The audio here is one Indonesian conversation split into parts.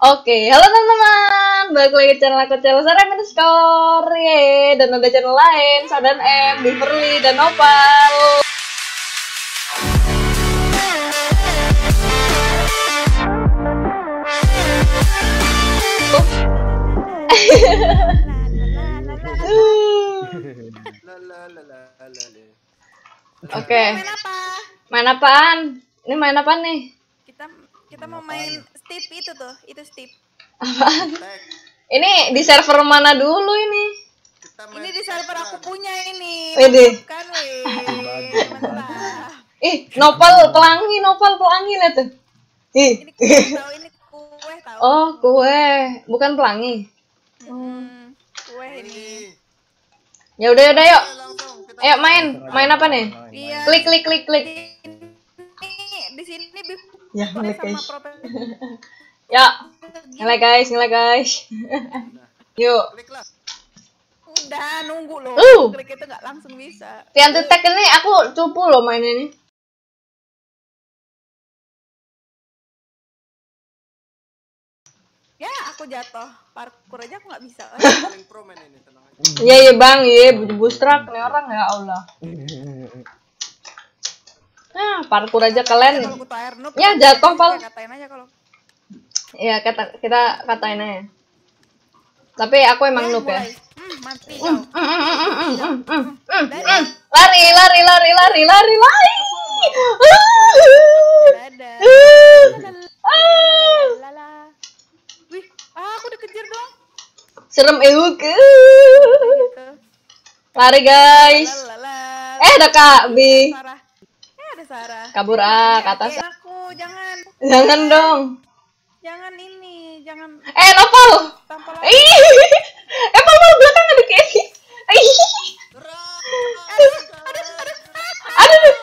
Oke, halo teman-teman, balik lagi ke channel aku channel Sarah Underscore Ye. Dan ada channel lain, Sadan M, Beverly, dan Opal Oke, Main apa? main apaan? Ini main apaan nih? Kita kita mau main Steve itu tuh, itu Steve. Ini di server mana dulu ini? Ini di server aku punya ini. Wede. Kan weh. Ih, Nopal pelangi, Nopal pelangi lihat tuh. Ih. Ini kue tahu, ini kue tahu. Oh, kue, bukan pelangi. Hmm, kue ini. Ya udah udah yuk. Ayo main. Main apa nih? Iya. Klik klik klik klik. Ini di sini Bif. Ya, ngelag sama guys. Ya, ngelag guys, ngelag guys. Yuk. Udah nunggu loh. Uh. Klik itu nggak langsung bisa. Tian Tek ini aku cupu loh main ini. Ya, aku jatuh. Parkour aja aku nggak bisa. Iya iya bang, iya bustrak nih orang ya Allah. Nah, parkur aja kalian. Kalau air. Ya, jatuh, Pal. Katain aja kalau. Iya kata kita katain aja. Tapi aku emang Ya, noob ya. Lari lari lari lari lari lari. Ah. Lala. Wih, aku dikejar dong. Serem euk. Gitu. Lari guys. Eh ada Kak Bi. Sarah. Ada Sarah. Kabur ah ke atas. Eh, aku jangan. Jangan dong. Jangan ini, jangan Eh Nopal. Ih. Eh Pal Pal belakang ada Kenny. Ih. Aduh.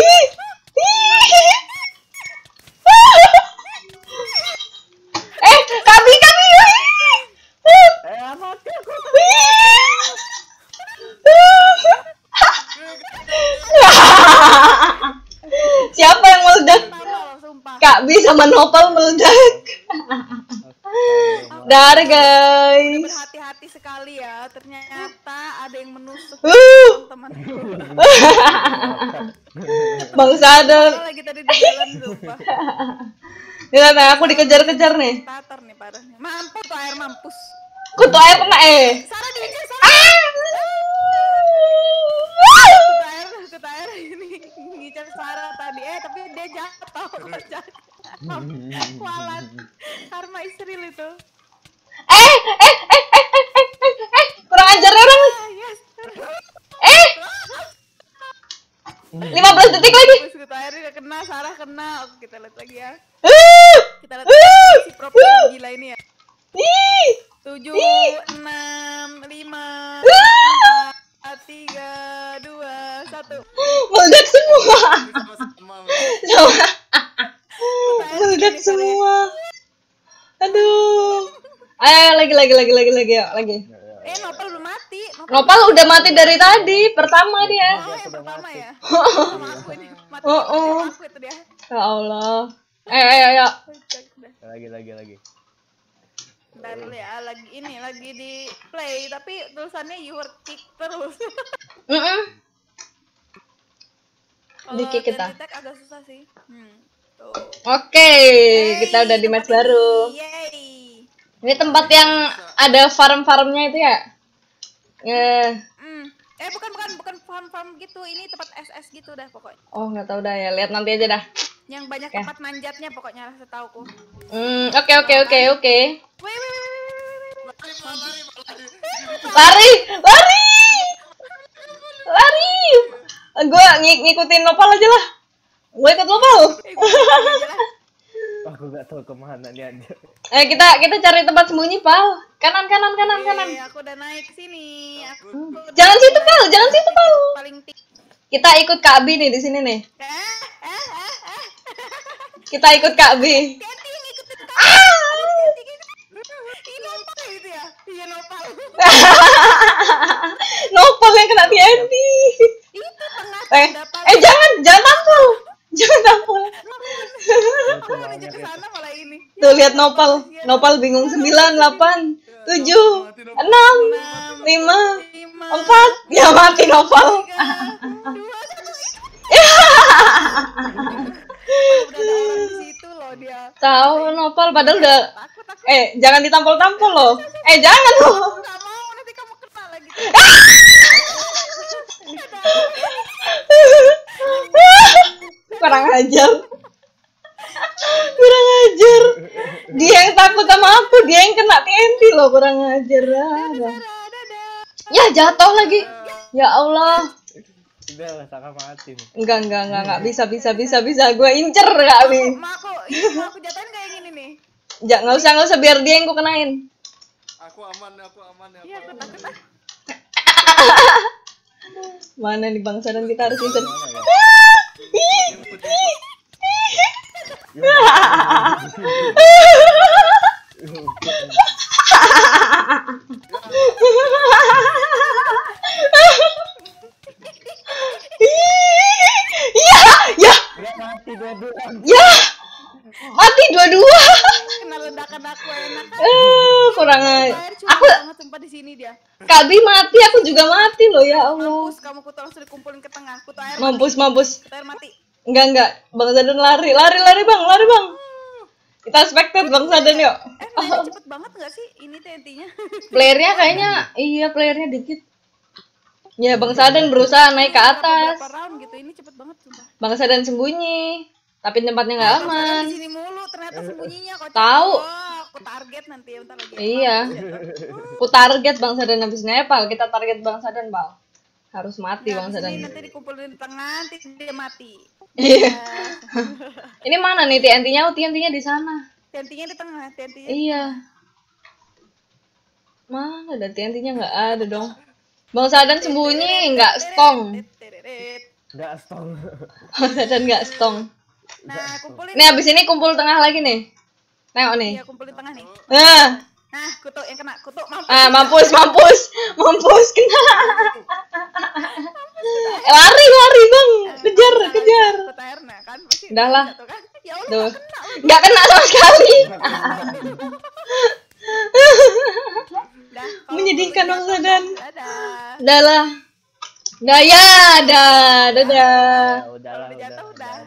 Ih. Ih. Eh, kami kami. Eh, mati aku. Siapa yang meledak? Tampol, sumpah. Kak B sama Nopal meledak. Dar guys. Berhati-hati sekali ya. Ternyata ada yang menusuk Uh, temanku. Bang Sadar. Kalau lagi tadi di jalan. Lihat nah, aku dikejar-kejar nih. Tatar nih parahnya. Mampus tuh air mampus. Kutu air kena eh. Sarah dikejar Sarah. Ah! Kutu air, kutu air ini ngincar Sarah tadi. Eh tapi dia jatuh. Jatuh. Kualat. Karma istri itu. Eh, eh, eh, eh, eh, eh, eh, eh, kurang ajar orang. Ah, yes. Eh, 15 detik lagi. Air dia kena, Sarah kena. Oke, kita lihat lagi ya. Uh, Kita lihat si profesor gila ini ya. tujuh enam lima uh, empat tiga dua satu meledak semua. Sama. Meledak semua. Aduh. Ayo lagi lagi lagi lagi lagi yuk, lagi. eh Nopal belum mati Nopal Nopal udah mati dari tadi, pertama dia. oh yang pertama ya sama aku ini mati Oh, oh. aku itu dia Ya Allah. Eh, ayo, ayo. Udah. Lagi, lagi, lagi. Bentar dulu ya lagi ini lagi di play tapi tulisannya you were kick terus Mm-mm. Kalau Di kick kita. Agak susah sih hmm. Oke, kita udah di match baru. Yeay. Ini tempat yang ada farm-farmnya itu ya? Eh, Hmm. Eh bukan bukan bukan farm farm gitu ini tempat SS gitu dah pokoknya oh nggak tahu dah ya. Lihat nanti aja dah. yang banyak Ya. tempat manjatnya pokoknya setauku Hmm, oke oke oke oke. Pak, lari Pak, lari Lari, lari, lari. Gue ng ngikutin Nopal aja lah. Gue ikut. Eh, gua aja lah. Aku gak tahu ke mana nih aja. Eh kita kita cari tempat sembunyi Pal. Kanan kanan kanan kanan. Eh, aku udah naik sini. Aku udah Jangan situ Pal, jangan situ Pal. paling tinggi. Kita ikut Kak Abi nih di sini nih. Eh, eh, eh, eh. Kita ikut Kak kamu. Ah! Gitu. Ini nopal ya? Iya nopal. Nopal yang kena TNT. Itu tengah Eh, dapat. eh jangan, jangan tampol. Jangan tampol. Aku ke sana malah ini. Tuh lihat Nopal. Nopal bingung 9 8 7 6 5 enam, 5 lima, 4 Ya mati Nopal. Tahu Nopal padahal udah eh jangan ditampol-tampol loh. Eh jangan loh. nggak mau nanti kamu kena lagi. Kurang ajar. Kurang ajar. Dia yang takut sama aku, dia yang kena TNT loh, kurang ajar. Ah. Ya jatuh lagi. Ya Allah. Udah lah, Saka mati nih. Enggak, enggak, enggak, enggak bisa, bisa, bisa, bisa. Gue incer Kak Abi. Ma aku, aku jatuhin kayak gini nih. Ja, nggak usah, nggak usah biar dia yang ku kenain. Aku aman, aku aman ya. Iya, aku takut. Mana nih bangsa dan kita harus incer. Mana ya? Iya, ya, Udah mati dua-dua. ya. Mati dua-dua. Kena ledakan aku enak kan. Eh, kurang ajar. Air cuma Aku banget sumpah di sini dia. Kabi mati, aku juga mati loh ya Allah. Mampus kamu kutu langsung dikumpulin ke tengah. Kutu air mati. Mampus, mampus. Kutu air mati. Enggak, enggak. Bang Sadan lari, lari, lari bang, lari bang. Kita spectate Bang Sadan yuk. Eh, mainnya cepet banget gak sih ini TNT-nya? Playernya kayaknya, iya playernya dikit. Ya Bang Sadan berusaha naik ke atas. Berapa round gitu ini cepet banget sumpah. Bang Sadan sembunyi, tapi tempatnya nggak aman. Di sini mulu ternyata sembunyinya kok. Tahu. aku target nanti ya bentar lagi. Iya. Ku target Bang Sadan habis Nepal, kita target Bang Sadan bal. Harus mati Nah, Bang di sini Sadan. nanti dikumpulin di tengah, nanti dia mati. Iya. Ini mana nih TNT-nya? Oh, TNT-nya di sana. TNT-nya di tengah, TNT-nya. Iya. Mana ada TNT-nya nggak ada dong. Bang Sadan sembunyi, nggak stong. Nggak stong. Bang Sadan nggak stong. Nah, kumpulin. Nih abis ini kumpul tengah lagi nih. Tengok nih. Iya, kumpulin tengah nih. Nah, Nah, kutu yang kena, kutu mampus. ah mampus, mampus, mampus kena. Eh, lari, lari bang, kejar, kejar. Air nah kan pasti. Udah lah. kan? Ya Allah, nggak kena. sama sekali. Menyedihkan Bang. Dadah. Udah lah. Dah ya, dah, dadah. Ya, udahlah, Udah.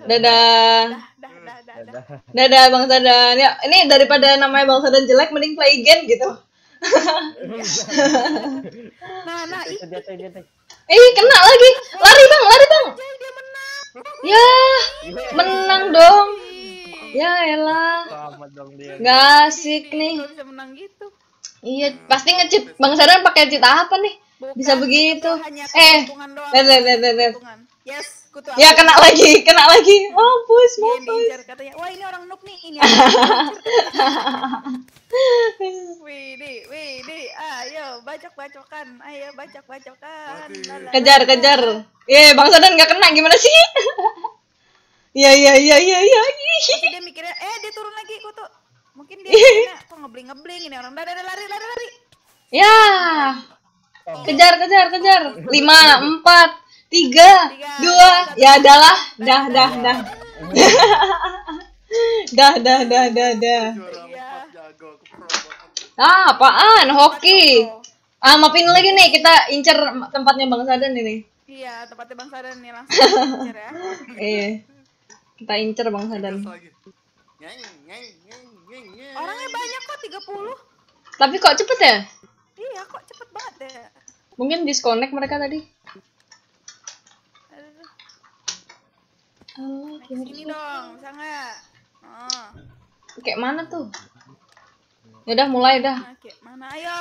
Dadah. Dah, dah, dah, dah, dah. Udah. Dadah Bang Sadan. Ya, ini daripada namanya Bang Sadan jelek mending play game gitu. Nah, nah, ih. Eh, kena lagi. Lari Bang, lari Bang. Ya, menang dong. Ya elah. Selamat dong dia. Gak asik nih. Gitu. Iya, pasti nge-cheat. Bang Sadan pakai cheat apa nih? Bukan, Bisa begitu. Eh, keuntungan doang. lihat, lihat, lihat, lihat, lihat. Keuntungan. Yes, kutu Ya aku. kena lagi, kena lagi. Yang mampus. diincar katanya. Wah, ini orang noob nih. Ini orang Widih, widih. Ayo, bacok-bacokan. Ayo, bacok-bacokan. Kejar, kejar. Ye, Bang Sadan nggak kena gimana sih? Iya, iya, iya, iya, iya. Dia mikirnya, eh dia turun lagi kutu. Mungkin dia mikirnya, kok ngebling-ngebling ini orang. Dah, lari, lari, lari. Ya. Kejar, kejar, kejar. Lima, empat, tiga, dua. Ya, adalah. Dah, dah, dah. dah, dah, dah, dah, dah. Ah, apaan? Hoki. Ah, maafin lagi nih, kita incer tempatnya Bang Sadan ini. Iya, tempatnya Bang Sadan nih langsung incer ya. Iya. Kita incer Bang Sadan. Orangnya banyak kok, 30. Tapi kok cepet ya? Iya, kok cepet banget ya. Mungkin disconnect mereka tadi. Oh, Next ini dong, bisa nggak? Oh, kayak mana tuh? Yaudah mulai dah. nah, kayak mana? Ayo,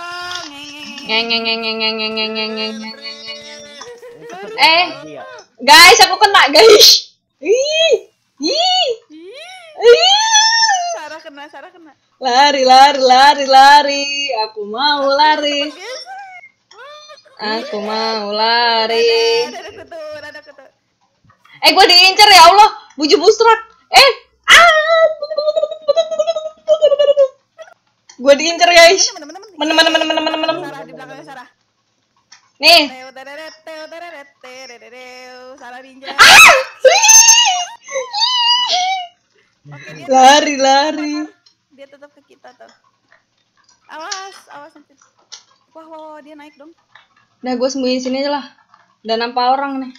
ngeng ngeng ngeng. Ngeng ngeng ngeng ngeng ngeng ngeng ngeng ngeng ngeng ngeng ngeng. Ini cepet Eh. ya. Guys, aku kena guys. Ih, Ih, ih. Sarah kena, Sarah kena. Lari, lari, lari, lari. Aku mau lari. Aku mau lari. Eh, gue diincer ya Allah. Buju busrak. Eh, ah. Gue diincer guys. Teman-teman, Menem, menem, menem, menem, menem, menem. Sarah di belakangnya Sarah. Nih. Sarah. Ah! Lari, lari. Dia tetap ke kita tuh. Awas, awas nanti. Wah, wah, wah, dia naik dong. Nah, gue sembunyi sini aja lah. Udah nampak orang nih.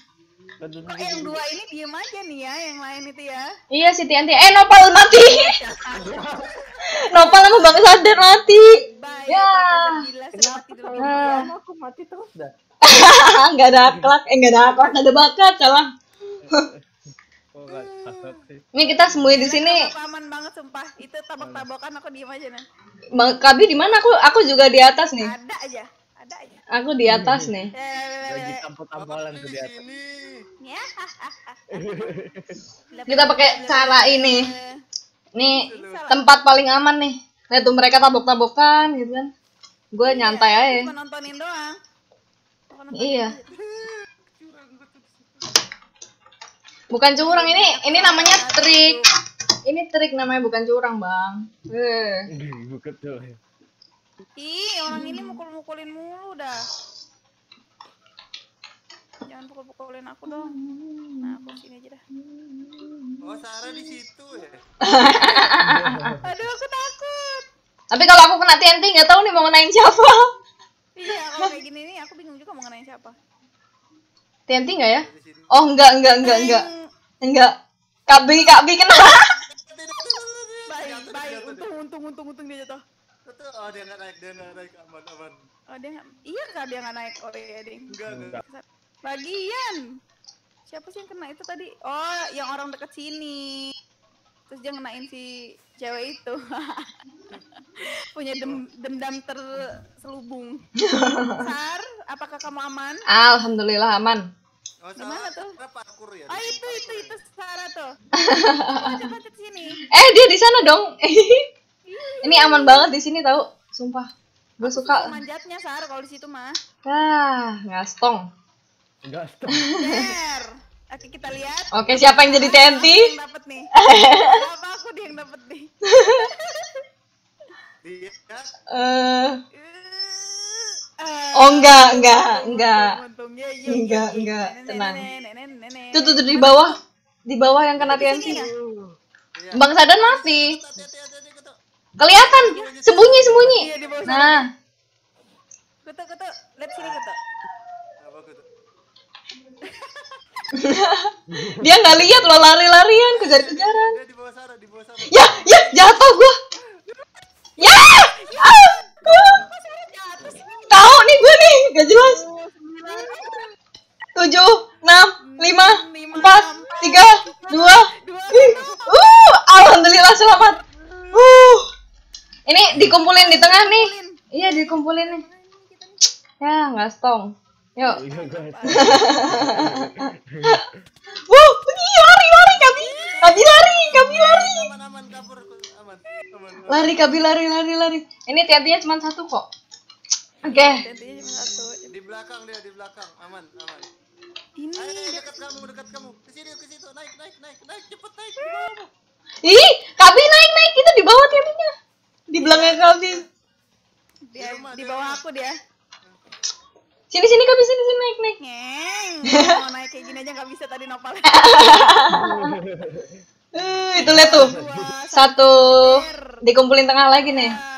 Kok yang dua ini diem aja nih ya, yang lain itu ya. Iya si Tianti. Eh Nopal mati. Nopal sama Bang Sadar mati. Bye, Ya. Di Ah. Kenapa aku mati terus dah? Nggak ada akhlak, eh nggak ada akhlak, nggak ada bakat, salah. Oh, nggak takut sih. Ini kita sembunyi di sini. Aman banget sumpah. Itu tabok-tabokan aku diem aja nah. Bang Kabi di mana? Aku aku juga di atas nih. Ada aja, ada aja. Aku di atas nih. Eh, Lagi tampol-tampolan tuh di atas. Ya. Kita pakai cara ini. Nih tempat paling aman nih. Lihat tuh mereka tabok-tabokan gitu kan. Gue nyantai aja. Nontonin Iya. Bukan curang ini, ini namanya trik. Ini trik namanya bukan curang, Bang. Eh. Bukan tuh. Ih, orang ini mukul-mukulin mulu dah. Jangan pukul-pukulin aku dong. Nah, aku sini aja dah. Oh, Sarah di situ ya. Aduh, aku takut. Tapi kalau aku kena TNT nggak tahu nih mau ngenain siapa. Iya, kalau kayak gini nih aku bingung juga mau ngenain siapa. TNT nggak ya? Oh enggak enggak enggak enggak enggak. Kabi Kabi kena. Baik, baik. Untung, untung, untung, untung dia jatuh. Betul. Oh, dia nggak naik, dia nggak naik aman, aman. Oh, dia nggak, iya kak dia nggak naik. Oh iya, ding. Enggak, enggak. Bagian. Siapa sih yang kena itu tadi? Oh, yang orang deket sini. Terus dia ngenain si cewek itu. Punya dem- dendam terselubung. Sar, apakah kamu aman? Alhamdulillah aman. Oh, Gimana tuh? Parkur ya. Oh itu itu itu Sarah tuh. Coba ke sini. Eh dia di sana dong. Ini aman banget di sini tahu. Sumpah. Gue suka. Manjatnya Sar kalau di situ mah. Ah, ngastong. Enggak. Der. Oke kita lihat. Oke, siapa yang jadi TNT? Yang dapet nih. Apa aku dia yang dapet nih? Dia Eh, Eh, oh enggak, enggak, enggak. untung, ya, ya, Enggak, ya, ya. enggak, tenang. Tuh, tuh, tuh di bawah. Di bawah yang kena TNT. ya? Iya. Bang Sadan kutu. Kelihatan. Sembunyi, sembunyi. Iya. Nah, Kutu, kutu. Lihat sini kutu. Dia nggak lihat lo lari-larian, kejar-kejaran. Dia di bawah Sarah, di bawah Sarah. Ya, ya, jatuh gua. Ya, ah, tahu nih gue nih, gak jelas. Tujuh, enam, lima, empat, tiga, dua. Uh, alhamdulillah selamat. Uh, ini dikumpulin di tengah nih. Iya, dikumpulin nih. Ya, nggak stong. Yuk. Iya. Wuh, pergi lari, lari kami. Kami lari, kami lari. Lari, kami lari, lari, lari. Ini tiap-tiap cuma satu kok. Oke. Tentunya cuma satu. Di belakang dia, di belakang. Aman, aman. Ini Ayo, dia. dekat kamu, dekat kamu. Ke sini, ke situ. Naik, naik, naik, naik. Cepet naik. Ih, kami naik, naik. Kita di bawah tiapnya. Di belakang. Dia rumah, di di bawah aku dia. Sini, sini, kami sini, sini, naik, naik. Ngeng. Mau naik kayak gini aja nggak bisa tadi nopal. Uh, itu lihat tuh. Satu. Dikumpulin tengah lagi nih.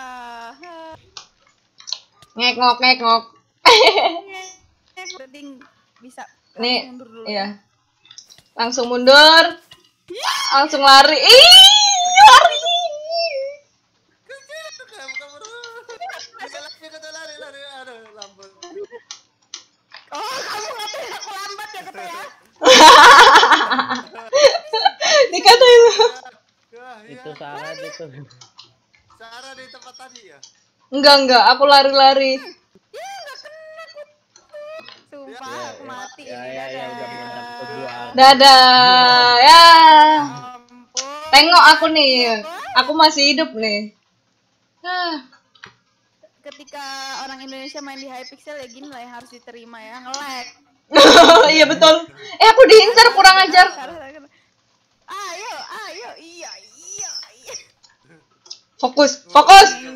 Ngek, ngok, ngek, ngok. Berarti bisa Nih, mundur dulu. iya. Langsung mundur. Langsung lari. Ih, lari. Oh, kamu ngapain aku lambat ya kata ya? Dikatain. Wah, iya. Itu salah itu. Sarah di tempat tadi ya? Enggak, enggak. Aku lari-lari. Nggak kena aku. Sumpah Ya, aku mati ya, ini ya, ya, dadah. udah. Ya. Tengok aku nih. Aku masih hidup nih. Ah. Ketika orang Indonesia main di Hypixel ya gini lah yang harus diterima ya nge-lag. iya betul. Eh aku diincar kurang ajar. Ayo, ayo, iya, iya, iya. Fokus, fokus. Ini,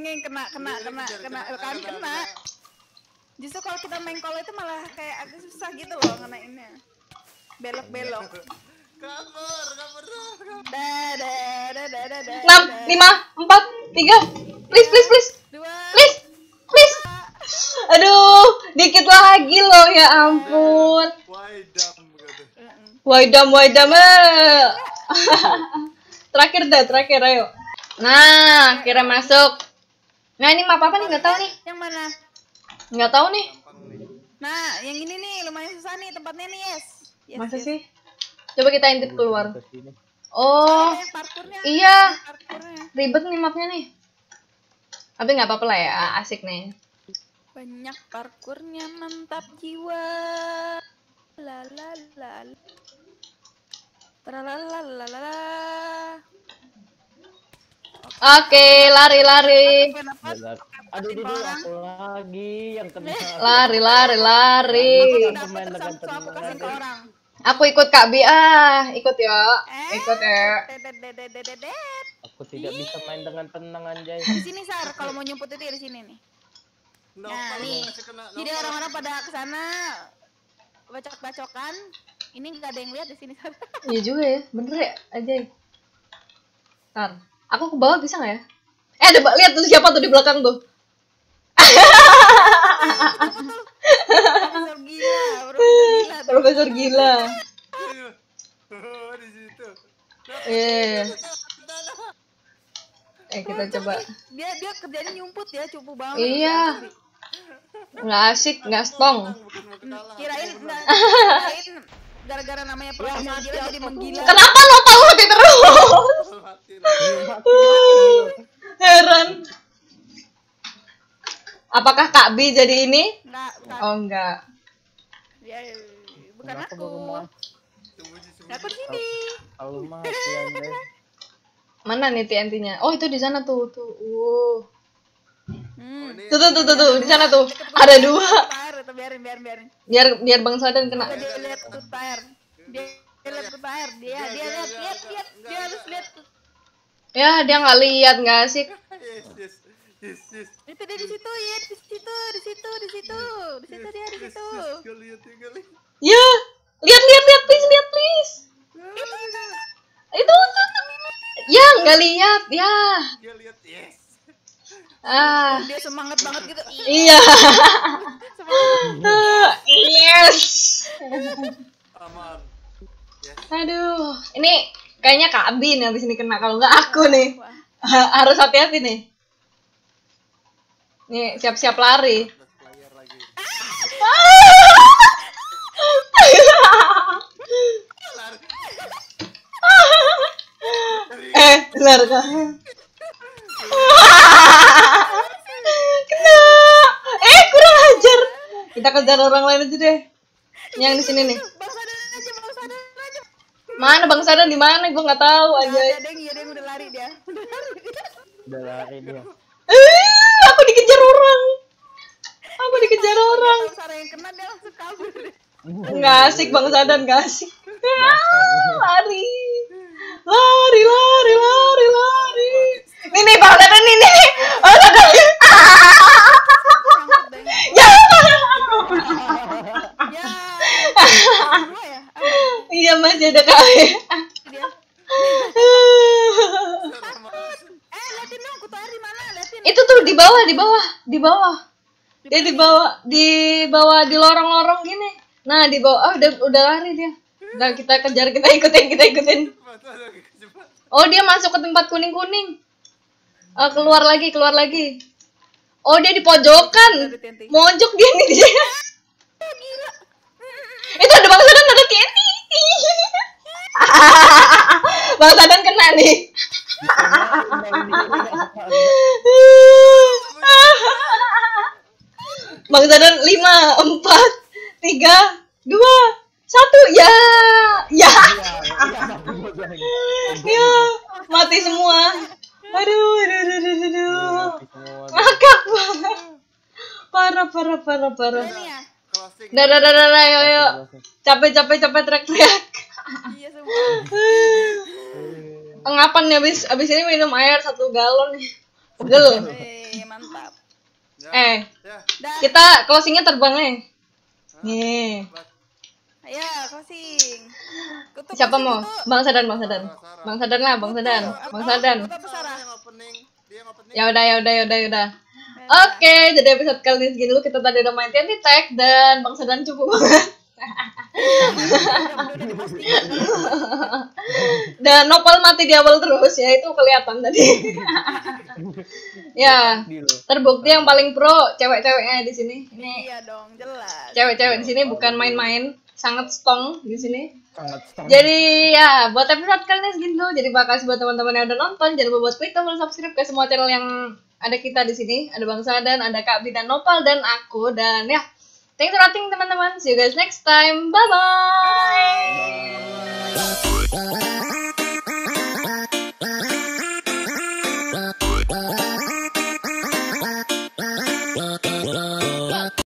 ini kena, kena, kena, kena, kan kena. Justru kalau kita main kalau itu malah kayak agak susah gitu loh ngenainnya. Belok-belok. Kabur, kabur kabur. Dah, dah, dah, dah, dah, dah, enam lima empat tiga please please please Dua. please please aduh dikit lagi loh ya ampun. Waidam waidam eh. terakhir dah terakhir ayo nah kira masuk nah ini map apa nih nggak tahu nih Yang mana? nggak tahu nih. Nah, yang ini nih lumayan susah nih tempatnya nih, yes. yes masa yes. sih coba kita intip keluar oh Eh, parkurnya. iya Parkurnya. ribet nih mapnya nih tapi nggak apa-apa lah ya asik nih Banyak parkurnya mantap jiwa. La la la. la. Tralalalala. oke lari lari Benar. Aduh, dulu aku lagi yang kena. lari lari lari aku kasih ke orang. aku ikut kak Bi ah ikut ya Eh, ikut ya. Aku tidak bisa main dengan tenang anjay. Di sini Sar, kalau mau nyumput itu di sini nih. Nah, nih. Jadi orang-orang pada ke sana bacok-bacokan. Ini nggak ada yang lihat di sini Sar. Iya juga ya, bener ya, aja. Ntar, aku ke bawah bisa nggak ya? Eh, ada ba- lihat tuh siapa tuh di belakang tuh? Profesor gila, profesor gila. tuh. Profesor gila. Oh, di situ. Eh, eh kita coba. Dia dia kerjanya nyumput ya, cupu banget. Iya. Nggak asik, nggak stong. Kirain gara-gara namanya profesor gila jadi menggila. Kenapa lo tahu mati terus? Heran. Apakah Kak Bi jadi ini? Enggak, bukan. Oh enggak. Ya, bukan Kenapa aku. baru mau? Sembunyi, sembunyi. Aku di sini. Aku. Mana nih TNT-nya? Oh itu di sana tuh tuh. Uh. Hmm. Tuh tuh tuh tuh, tuh. di sana tuh. Ada dua. Biarin biarin biarin. Biar biar Bang Sadan kena. Dia lihat tuh tayar. Dia dia lihat tuh tayar. Dia dia lihat lihat lihat. Dia harus lihat tuh. Ya dia nggak lihat nggak asik. Yes, yes. Yes, yes. Itu dia di situ ya, di situ, di situ, di situ. Di situ dia di situ. yes. Gue lihat, lihat. Ya, lihat lihat lihat please lihat please. Itu. Ya nggak lihat ya. Gue lihat, yes. Ah Dia semangat banget gitu. Iya. Semangat. Yes. Aman. Yes. Aduh, ini kayaknya Kak Bin habis ini kena kalau nggak aku nih. Harus hati-hati nih. Nih siap-siap lari. Lari. eh, benar kan? Kena. Eh, kurang ajar. Kita kejar orang lain aja deh. Yang di sini nih. Mana Bang Sadan di mana? Gue nggak tahu aja. ada deng, iya deng udah lari dia. Udah lari dia. Udah lari dia. Eh, aku dikejar orang. Aku dikejar orang. Sarah yang kena dia langsung kabur. Nggak asik Bang Sadan, nggak asik. Lari. Lari, lari, lari, lari. Nih, nih Bang Sadan nih, nih. Sangkut deng. Ya. Ya. Ya. Iya masih ada. Eh, liatin dong, mana? Liatin. Itu tuh di bawah, di bawah, di bawah. Dia di bawah, di bawah di lorong-lorong gini. Nah di bawah, ah, udah udah lari dia. Udah kita kejar, kita ikutin, kita ikutin. Oh dia masuk ke tempat kuning kuning. Ah, keluar lagi, keluar lagi. Oh dia di pojokan. Mojok dia nih dia. Oh, gila. Itu ada bang Sadan ada TNT. bang Sadan kena nih. Bang Sadan lima, empat, tiga, dua, satu, ya, ya, ya, mati semua. Aduh, aduh, aduh, aduh, aduh. ngakak banget. Parah, parah, parah, parah. Ya. Dah, dah, dah, dah, dah, ayo, ayo. Capek, capek, capek, teriak-teriak. Iya semua. Pengapan nih, abis, abis ini minum air satu galon nih. Eh, mantap. Ya. Eh, Ya. Kita closingnya terbang nih. Ayo, closing. Siapa mau? Kutu. Bang Sadan, Bang Sadan. Bang Sadan lah, Bang Sadan. Bang Sadan. Ya udah, ya udah, ya udah, ya udah. Oke, jadi episode kali ini segini dulu kita tadi udah main TNT Tag dan Bang Sadan cukup banget. udah, udah dipastikan. Dan Nopal mati di awal terus ya itu kelihatan tadi. ya, terbukti yang paling pro cewek-ceweknya di sini. Ini Iya dong, jelas. cewek-cewek di sini bukan main-main, sangat strong di sini. Sangat strong. Jadi ya buat episode kali ini segini dulu. Jadi makasih buat teman-teman yang udah nonton. Jangan lupa buat klik tombol subscribe ke semua channel yang ada kita di sini. Ada Bang Sadan, ada Kak Bi dan Nopal dan aku dan ya. Thanks for watching teman-teman. See you guys next time. Bye. Bye.